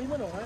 听不懂啊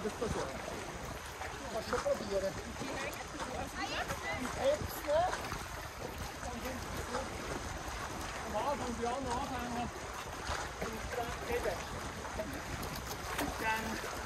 di cos'è? Lascia provare. Extra. Am Anfang bin ich auch noch anhängen. Und dann eben. Dann